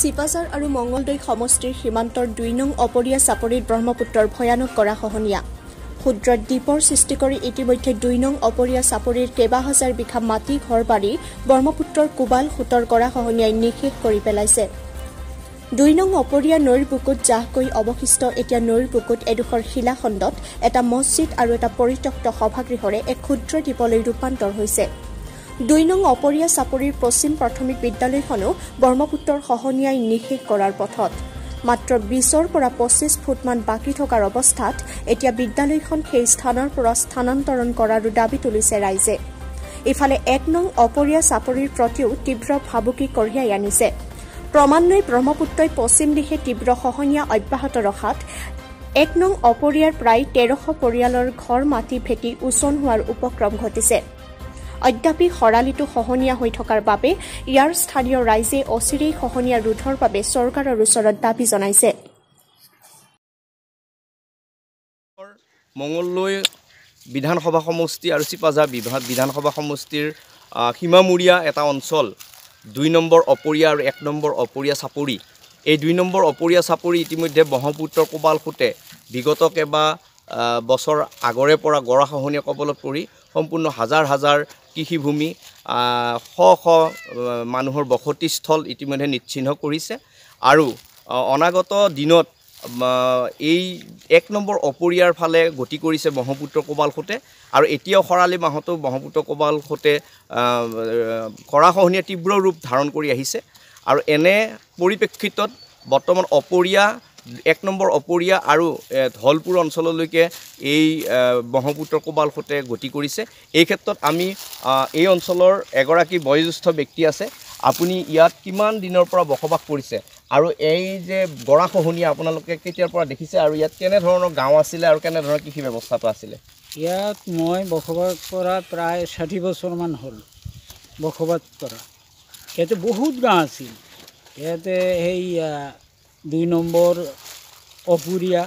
চিপাঝাৰ আৰু মঙলদৈ সমষ্টিৰ সীমান্তৰ দুই নং অপৰীয়া চাপৰিত ব্ৰহ্মপুত্ৰৰ ভয়ানক গৰাখহনীয়া ক্ষুদ্ৰ দ্বীপৰ সৃষ্টি কৰি ইতিমধ্যে দুই নং অপৰীয়া চাপৰিৰ কেইবা হাজাৰ বিঘা মাটি ঘৰ বাৰী ব্ৰহ্মপুত্ৰৰ কোবাল সোঁতৰ গৰাখহনীয়াই নিঃশেষ কৰি পেলাইছে। দুই নং অপৰীয়া নৈৰ বুকুত জাহকৈ অৱশিষ্ট এতিয়া নৈৰ বুকুত এডোখৰ শিলাখণ্ডত এটা মছজিদ আৰু এটা পৰিত্যক্ত সভাগৃহৰে এক ক্ষুদ্ৰ দ্বীপলৈ ৰূপান্তৰ হৈছে। দুই নং অপৰীয়া চাপৰিৰ পশ্চিম প্ৰাথমিক বিদ্যালয়খনো ব্ৰহ্মপুত্ৰৰ খহনীয়াই নিঃশেষ কৰাৰ পথত। মাত্ৰ বিছৰ পৰা পঁচিছ ফুটমান বাকী থকাৰ অৱস্থাত এতিয়া বিদ্যালয়খন সেই স্থানৰ পৰা স্থানান্তৰণ কৰাৰো দাবী তুলিছে ৰাইজে। ইফালে এক নং অপৰীয়া চাপৰিৰ প্ৰতিও তীব্ৰ ভাবুকি কঢ়িয়াই আনিছে। ক্ৰমান্বয়ে ব্ৰহ্মপুত্ৰই পশ্চিম দিশে তীব্ৰ খহনীয়া অব্যাহত ৰখাত এক নং অপৰীয়াৰ প্ৰায় তেৰশ পৰিয়ালৰ ঘৰ মাটি ভেটি উচন হোৱাৰ উপক্ৰম ঘটিছে। অদ্যাপি খৰালিটো খহনীয়া হৈ থকাৰ বাবে ইয়াৰ স্থানীয় ৰাইজে অচিৰেই খহনীয়া ৰোধৰ বাবে চৰকাৰৰ ওচৰত দাবী জনাইছে। মঙললৈ বিধানসভা সমষ্টি আৰু চিপাঝাৰ বিভা বিধানসভা সমষ্টিৰ সীমামূৰীয়া এটা অঞ্চল দুই নম্বৰ অপৰীয়া আৰু এক নম্বৰ অপৰীয়া চাপৰি। এই দুই নম্বৰ অপৰীয়া চাপৰি ইতিমধ্যে ব্ৰহ্মপুত্ৰৰ কোবাল সোঁতে বিগত কেইবা বছৰ আগৰে পৰা গৰাখহনীয়া কবলত পৰি সম্পূৰ্ণ হাজাৰ হাজাৰ কৃষিভূমি শ শ মানুহৰ বসতিস্থল ইতিমধ্যে নিচ্ছিন্ন কৰিছে। আৰু অনাগত দিনত এই এক নম্বৰ অপৰীয়াৰ ফালে গতি কৰিছে ব্ৰহ্মপুত্ৰ কোবাল সোঁতে। আৰু এতিয়াও খৰালি মাহতো ব্ৰহ্মপুত্ৰ কোবাল সোঁতে গৰাখহনীয়া তীব্ৰ ৰূপ ধাৰণ কৰি আহিছে। আৰু এনে পৰিপ্ৰেক্ষিতত বৰ্তমান অপৰীয়া এক নম্বৰ অপৰীয়া আৰু ধলপুৰ অঞ্চললৈকে এই ব্ৰহ্মপুত্ৰ কোবাল সোঁতে গতি কৰিছে। এই ক্ষেত্ৰত আমি এই অঞ্চলৰ এগৰাকী বয়োজ্যেষ্ঠ ব্যক্তি আছে। আপুনি ইয়াত কিমান দিনৰ পৰা বসবাস কৰিছে? আৰু এই যে গৰাখহনীয়া আপোনালোকে কেতিয়াৰ পৰা দেখিছে? আৰু ইয়াত কেনেধৰণৰ গাঁও আছিলে আৰু কেনেধৰণৰ কৃষি ব্যৱস্থাটো আছিলে? ইয়াত মই বসবাস কৰা প্ৰায় ষাঠি বছৰমান হ'ল। বসবাস কৰা। ইয়াতে বহুত গাঁও আছিল। ইয়াতে সেই দুই নম্বৰ অপুৰীয়া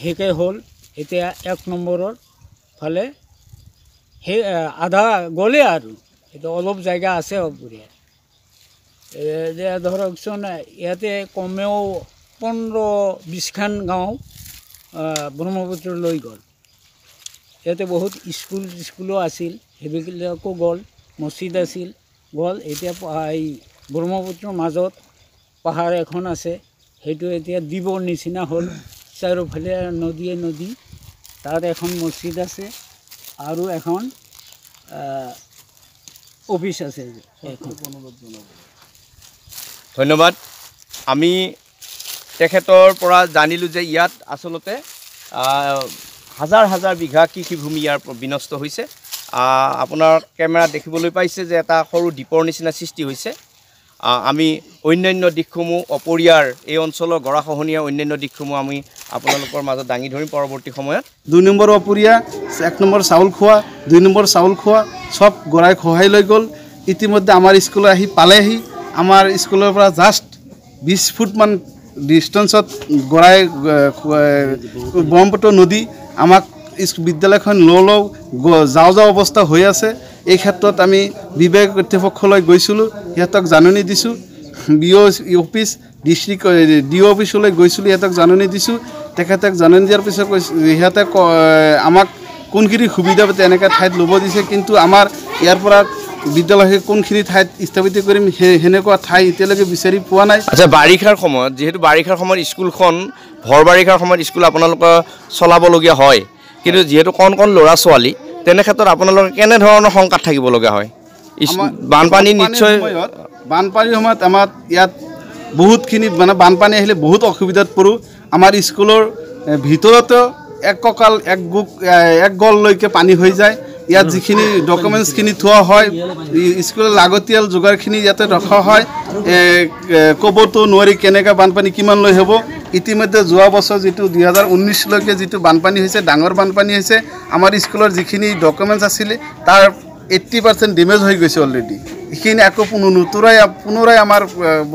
শেষে হ'ল এতিয়া এক নম্বৰৰ ফালে। সেই আধা গ'লে আৰু। এতিয়া অলপ জেগা আছে অপুৰীয়াত এতিয়া ধৰকচোন ইয়াতে কমেও পোন্ধৰ বিছখান গাঁও আ, ব্ৰহ্মপুত্ৰ লৈ গ'ল। ইয়াতে বহুত স্কুল স্কুলো আছিল সেইবিলাকো গ'ল মছজিদ আছিল গ'ল। এতিয়া এই ব্ৰহ্মপুত্ৰৰ মাজত পাহাৰ এখন আছে। সেইটো এতিয়া দ্বীপৰ নিচিনা হ'ল। চাৰিওফালে নদীয়ে নদী তাত এখন মছজিদ আছে আৰু এখন অফিচ আছে। এখন ধন্যবাদ। আমি তেখেতৰ পৰা জানিলোঁ যে ইয়াত আচলতে হাজাৰ হাজাৰ বিঘা কৃষিভূমি ইয়াৰ বিনষ্ট হৈছে। আপোনাৰ কেমেৰাত দেখিবলৈ পাইছে যে এটা সৰু দ্বীপৰ নিচিনা সৃষ্টি হৈছে। আমি অন্যান্য দিশসমূহ অপৰিয়াৰ এই অঞ্চলৰ গৰাখহনীয়াৰ অন্যান্য দিশসমূহ আমি আপোনালোকৰ মাজত দাঙি ধৰিম পৰৱৰ্তী সময়ত। দুই নম্বৰ অপুৰীয়া এক নম্বৰ চাউল খোৱা দুই নম্বৰ চাউল খোৱা চব গৰাই খহাই লৈ গ'ল। ইতিমধ্যে আমাৰ স্কুললৈ আহি পালেহি। আমাৰ স্কুলৰ পৰা জাষ্ট বিছ ফুটমান ডিষ্টেঞ্চত গৰাই ব্ৰহ্মপুত্ৰ নদী আমাক বিদ্যালয়খন লওঁ যাওঁ যাওঁ অৱস্থা হৈ আছে। এই ক্ষেত্ৰত আমি বিবেক কৰ্তৃপক্ষলৈ গৈছিলোঁ সিহঁতক জাননী দিছোঁ। B O' office district D O' অফিচলৈ গৈছিলোঁ সিহঁতক জাননী দিছোঁ। তেখেতক জাননী দিয়াৰ পিছত কৈছে সিহঁতে আমাক কোনখিনি সুবিধা পাতে এনেকৈ ঠাইত ল'ব দিছে কিন্তু আমাৰ ইয়াৰ পৰা বিদ্যালয় কোনখিনি ঠাইত স্থাপিত কৰিম সেনেকুৱা ঠাই এতিয়ালৈকে বিচাৰি পোৱা নাই। আচ্ছা বাৰিষাৰ সময়ত যিহেতু বাৰিষাৰ সময়ত স্কুলখন ভৰ বাৰিষাৰ সময়ত স্কুল আপোনালোকৰ চলাবলগীয়া হয় কিন্তু যিহেতু কণ কণ ল'ৰা ছোৱালী তেনে ক্ষেত্ৰত আপোনালোকে কেনেধৰণৰ শংকাত থাকিব লগা হয়? বানপানী নিশ্চয় বানপানীৰ সময়ত আমাৰ ইয়াত বহুতখিনি মানে বানপানী আহিলে বহুত অসুবিধাত পৰোঁ। আমাৰ স্কুলৰ ভিতৰতো এক কঁকাল এক এ, এক গললৈকে পানী হৈ যায়। ইয়াত যিখিনি ডকুমেণ্টছখিনি থোৱা হয় স্কুলৰ লাগতিয়াল যোগাৰখিনি ইয়াতে ৰখা হয়। ক'বতো নোৱাৰি কেনেকৈ বানপানী কিমান লৈ হ'ব। ইতিমধ্যে যোৱা বছৰ যিটো দুহেজাৰ ঊনৈছলৈকে যিটো বানপানী হৈছে ডাঙৰ বানপানী হৈছে আমাৰ স্কুলৰ যিখিনি ডকুমেণ্টছ আছিলে তাৰ এইট্টি পাৰ্চেণ্ট ডেমেজ হৈ গৈছে অলৰেডি এইখিনি আকৌ পুনৰ নতুৰাই পুনৰাই আমাৰ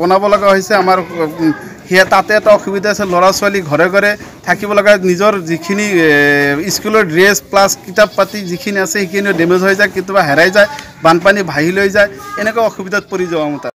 বনাব লগা হৈছে আমাৰ সেয়া তাতে এটা অসুবিধা আছে ল'ৰা ছোৱালী ঘৰে ঘৰে থাকিব লগা নিজৰ যিখিনি স্কুলৰ ড্ৰেছ প্লাছ কিতাপ পাতি যিখিনি আছে সেইখিনিও ডেমেজ হৈ যায় কেতিয়াবা হেৰাই যায় বানপানী ভাহি লৈ যায় এনেকুৱা অসুবিধাত পৰি যাওঁ তাত।